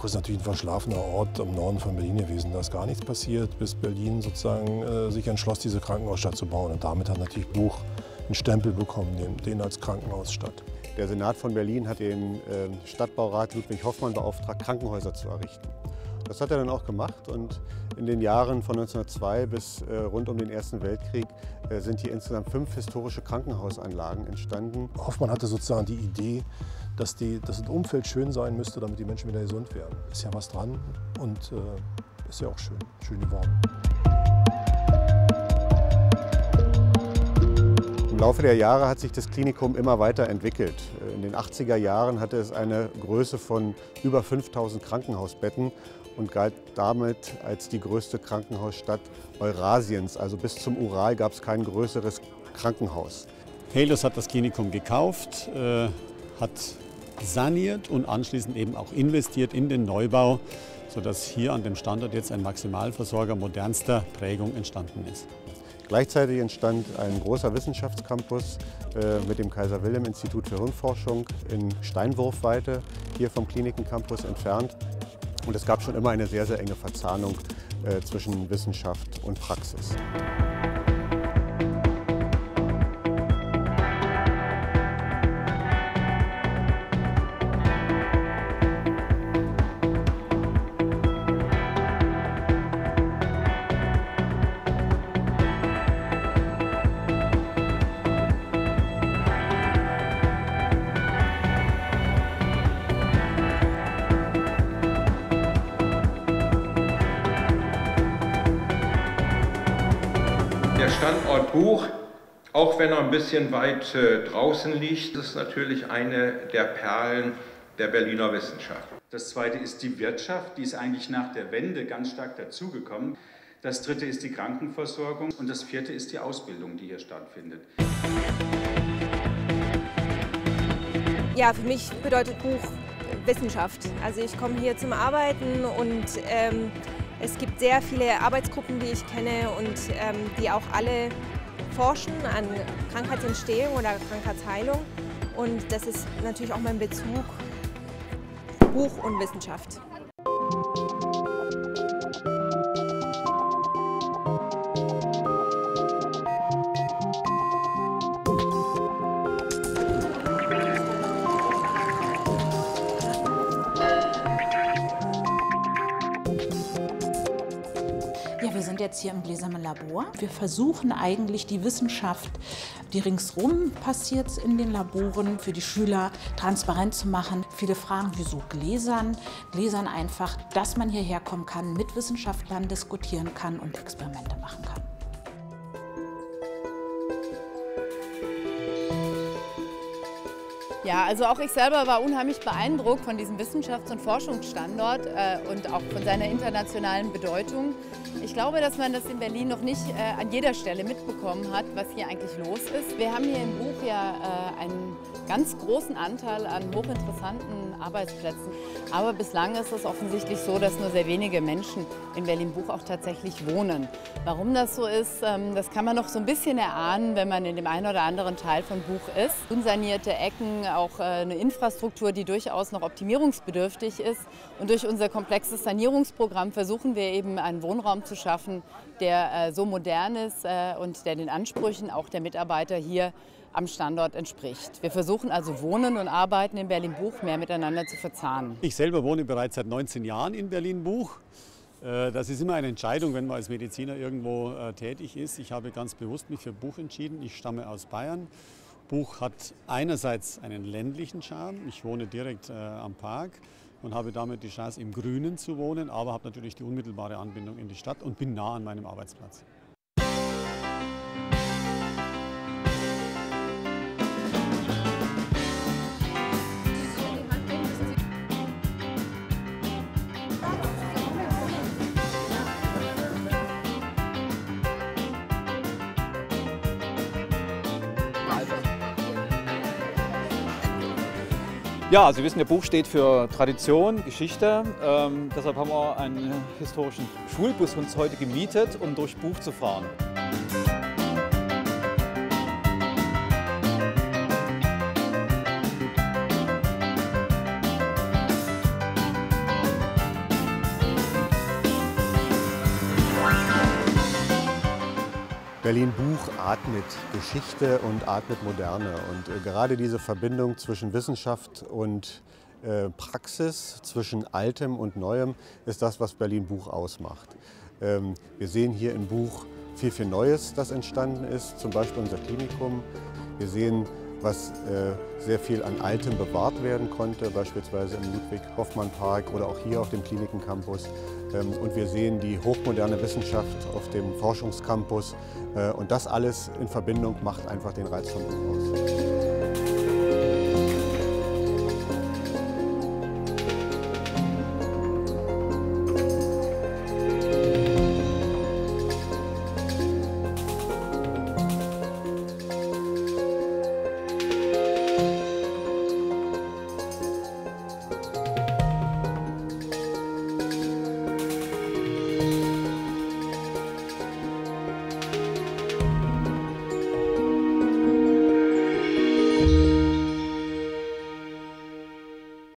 Buch ist natürlich ein verschlafener Ort im Norden von Berlin gewesen. Da ist gar nichts passiert, bis Berlin sozusagen äh, sich entschloss, diese Krankenhausstadt zu bauen. Und damit hat natürlich Buch einen Stempel bekommen, den, den als Krankenhausstadt. Der Senat von Berlin hat den äh, Stadtbaurat Ludwig Hoffmann beauftragt, Krankenhäuser zu errichten. Das hat er dann auch gemacht und in den Jahren von 1902 bis äh, rund um den Ersten Weltkrieg äh, sind hier insgesamt fünf historische Krankenhausanlagen entstanden. Hoffmann hatte sozusagen die Idee, dass, die, dass das Umfeld schön sein müsste, damit die Menschen wieder gesund werden. Ist ja was dran und äh, ist ja auch schön, schön geworden. Im Laufe der Jahre hat sich das Klinikum immer weiter entwickelt. In den 80er Jahren hatte es eine Größe von über 5000 Krankenhausbetten und galt damit als die größte Krankenhausstadt Eurasiens. Also bis zum Ural gab es kein größeres Krankenhaus. Helios hat das Klinikum gekauft, äh, hat saniert und anschließend eben auch investiert in den Neubau, sodass hier an dem Standort jetzt ein Maximalversorger modernster Prägung entstanden ist. Gleichzeitig entstand ein großer Wissenschaftscampus äh, mit dem Kaiser Wilhelm Institut für Hirnforschung in Steinwurfweite, hier vom Klinikencampus entfernt. Und es gab schon immer eine sehr, sehr enge Verzahnung äh, zwischen Wissenschaft und Praxis. Der Standort Buch, auch wenn er ein bisschen weit äh, draußen liegt, ist natürlich eine der Perlen der Berliner Wissenschaft. Das zweite ist die Wirtschaft, die ist eigentlich nach der Wende ganz stark dazugekommen. Das dritte ist die Krankenversorgung und das vierte ist die Ausbildung, die hier stattfindet. Ja, für mich bedeutet Buch Wissenschaft. Also ich komme hier zum Arbeiten und ähm, es gibt sehr viele Arbeitsgruppen, die ich kenne und ähm, die auch alle forschen an Krankheitsentstehung oder Krankheitsheilung. Und das ist natürlich auch mein Bezug Buch und Wissenschaft. Sind jetzt hier im Gläsernen Labor. Wir versuchen eigentlich die Wissenschaft, die ringsrum passiert in den Laboren, für die Schüler transparent zu machen. Viele fragen, wieso Gläsern? Gläsern einfach, dass man hierher kommen kann, mit Wissenschaftlern diskutieren kann und Experimente machen kann. Ja, also auch ich selber war unheimlich beeindruckt von diesem Wissenschafts- und Forschungsstandort äh, und auch von seiner internationalen Bedeutung. Ich glaube, dass man das in Berlin noch nicht äh, an jeder Stelle mitbekommen hat, was hier eigentlich los ist. Wir haben hier im Buch ja äh, einen ganz großen Anteil an hochinteressanten Arbeitsplätzen. Aber bislang ist es offensichtlich so, dass nur sehr wenige Menschen in Berlin-Buch auch tatsächlich wohnen. Warum das so ist, ähm, das kann man noch so ein bisschen erahnen, wenn man in dem einen oder anderen Teil von Buch ist. Unsanierte Ecken, auch äh, eine Infrastruktur, die durchaus noch optimierungsbedürftig ist. Und durch unser komplexes Sanierungsprogramm versuchen wir eben einen Wohnraum zu schaffen, der äh, so modern ist äh, und der den Ansprüchen auch der Mitarbeiter hier am Standort entspricht. Wir versuchen also Wohnen und Arbeiten in Berlin-Buch mehr miteinander zu verzahnen. Ich selber wohne bereits seit 19 Jahren in Berlin-Buch. Äh, Das ist immer eine Entscheidung, wenn man als Mediziner irgendwo tätig ist. Ich habe ganz bewusst mich für Buch entschieden. Ich stamme aus Bayern. Buch hat einerseits einen ländlichen Charme. Ich wohne direkt am Park und habe damit die Chance, im Grünen zu wohnen, aber habe natürlich die unmittelbare Anbindung in die Stadt und bin nah an meinem Arbeitsplatz. Ja, Sie wissen, Ihr Buch steht für Tradition, Geschichte. Ähm, deshalb haben wir einen historischen Schulbus uns heute gemietet, um durch Buch zu fahren. Berlin Buch atmet Geschichte und atmet Moderne. Und äh, gerade diese Verbindung zwischen Wissenschaft und äh, Praxis, zwischen Altem und Neuem, ist das, was Berlin Buch ausmacht. Ähm, wir sehen hier im Buch viel, viel Neues, das entstanden ist, zum Beispiel unser Klinikum. Wir sehen, was äh, sehr viel an Altem bewahrt werden konnte, beispielsweise im Ludwig-Hoffmann-Park oder auch hier auf dem Klinikencampus. Ähm, und wir sehen die hochmoderne Wissenschaft auf dem Forschungscampus. Äh, und das alles in Verbindung macht einfach den Reiz von Buch aus.